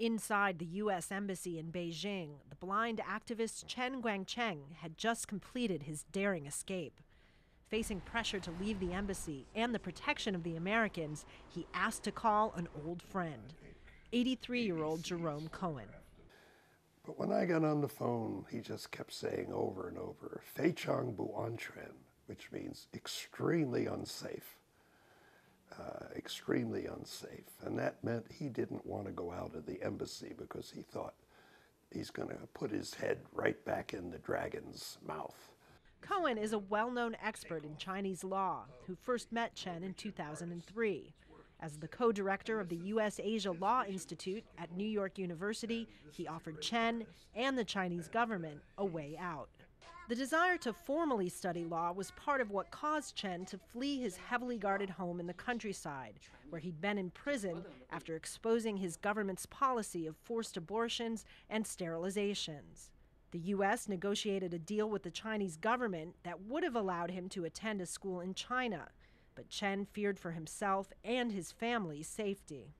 Inside the U.S. Embassy in Beijing, the blind activist Chen Guangcheng had just completed his daring escape. Facing pressure to leave the embassy and the protection of the Americans, he asked to call an old friend, 83 year old Jerome Cohen. But when I got on the phone, he just kept saying over and over, Feichang Bu Antren, which means extremely unsafe. Uh, extremely unsafe. And that meant he didn't want to go out of the embassy because he thought he's going to put his head right back in the dragon's mouth. Cohen is a well known expert in Chinese law who first met Chen in 2003. As the co director of the U.S. Asia Law Institute at New York University, he offered Chen and the Chinese government a way out. The desire to formally study law was part of what caused Chen to flee his heavily guarded home in the countryside, where he'd been in prison after exposing his government's policy of forced abortions and sterilizations. The U.S. negotiated a deal with the Chinese government that would have allowed him to attend a school in China, but Chen feared for himself and his family's safety.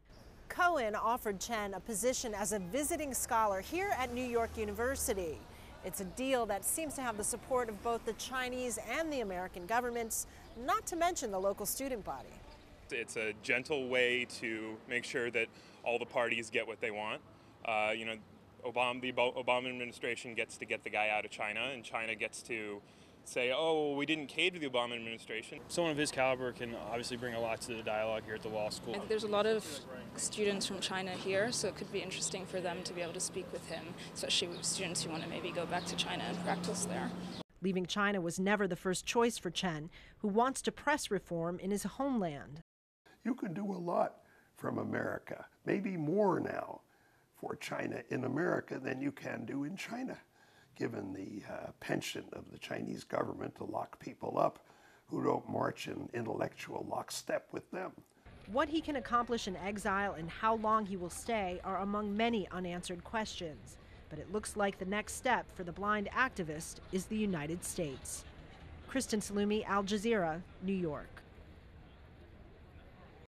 Cohen offered Chen a position as a visiting scholar here at New York University. It's a deal that seems to have the support of both the Chinese and the American governments, not to mention the local student body. It's a gentle way to make sure that all the parties get what they want. Uh, you know, Obama, the Obama administration gets to get the guy out of China, and China gets to say, oh, we didn't cave to the Obama administration. Someone of his caliber can obviously bring a lot to the dialogue here at the law school. There's a lot of students from China here, so it could be interesting for them to be able to speak with him, especially with students who want to maybe go back to China and practice there. Leaving China was never the first choice for Chen, who wants to press reform in his homeland. You can do a lot from America, maybe more now for China in America than you can do in China given the uh, penchant of the Chinese government to lock people up who don't march in intellectual lockstep with them. What he can accomplish in exile and how long he will stay are among many unanswered questions. But it looks like the next step for the blind activist is the United States. Kristen Saloomey, Al Jazeera, New York.